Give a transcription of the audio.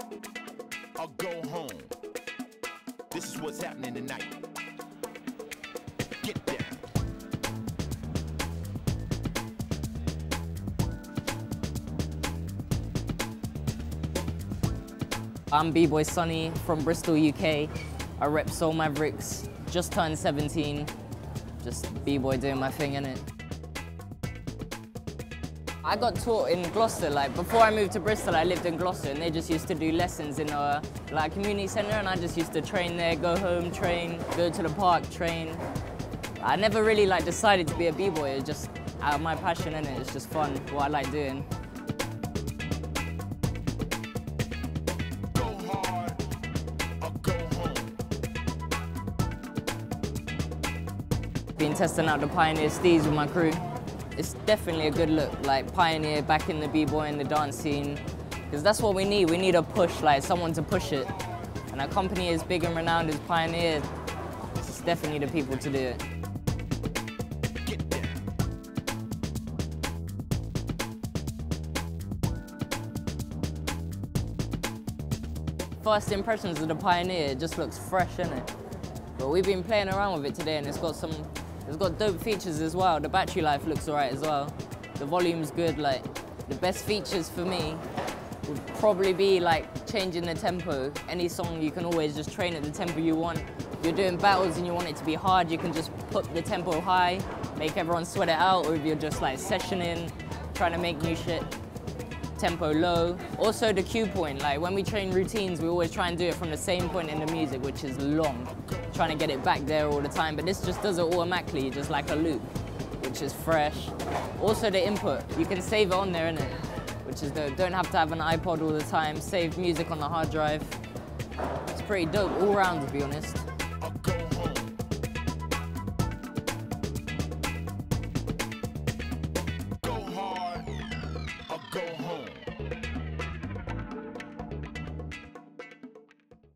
hard or go home. This is what's happening tonight. Get down. I'm B-Boy Sunni from Bristol, UK. I rep Soul Mavericks, just turned 17. Just B-Boy doing my thing in it. I got taught in Gloucester, like before I moved to Bristol, I lived in Gloucester and they just used to do lessons in a like community centre and I just used to train there, go home, train, go to the park, train. I never really like decided to be a B-boy, it's just out of my passion in it, it's just fun, what I like doing. Go hard or go home. Been testing out the Pioneer Steez with my crew. It's definitely a good look, like Pioneer back in the b-boy and the dance scene. Because that's what we need, we need a push, like someone to push it. And a company as big and renowned as Pioneer, it's definitely the people to do it. First impressions of the Pioneer it just looks fresh, innit? But we've been playing around with it today and it's got some, it's got dope features as well. The battery life looks alright as well. The volume's good, like, the best features for me would probably be like changing the tempo. Any song you can always just train at the tempo you want. If you're doing battles and you want it to be hard, you can just put the tempo high, make everyone sweat it out, or if you're just like sessioning, trying to make new shit, tempo low. Also the cue point, like when we train routines, we always try and do it from the same point in the music, which is long. Trying to get it back there all the time, but this just does it automatically, just like a loop, which is fresh. Also the input, you can save it on there, innit? Which is dope. Don't have to have an iPod all the time, save music on the hard drive. It's pretty dope all round, to be honest. Go home.